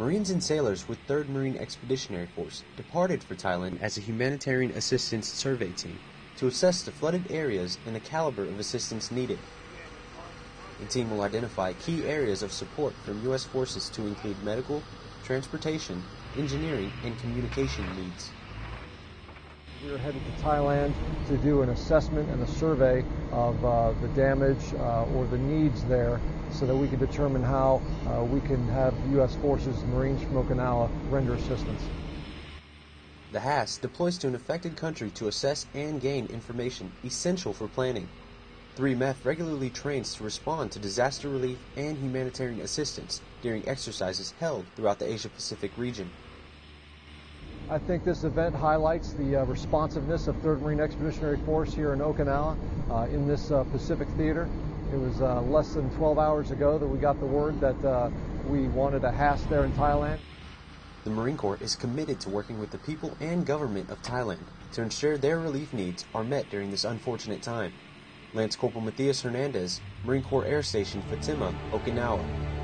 Marines and sailors with 3rd Marine Expeditionary Force departed for Thailand as a humanitarian assistance survey team to assess the flooded areas and the caliber of assistance needed. The team will identify key areas of support from U.S. forces to include medical, transportation, engineering, and communication needs. We are headed to Thailand to do an assessment and a survey of uh, the damage uh, or the needs there so that we can determine how uh, we can have U.S. forces, Marines from Okinawa, render assistance. The HAST deploys to an affected country to assess and gain information essential for planning. 3MEF regularly trains to respond to disaster relief and humanitarian assistance during exercises held throughout the Asia Pacific region. I think this event highlights the uh, responsiveness of 3rd Marine Expeditionary Force here in Okinawa uh, in this uh, Pacific theater. It was uh, less than 12 hours ago that we got the word that uh, we wanted a HAST there in Thailand. The Marine Corps is committed to working with the people and government of Thailand to ensure their relief needs are met during this unfortunate time. Lance Corporal Matheus Hernandez, Marine Corps Air Station Futenma, Okinawa.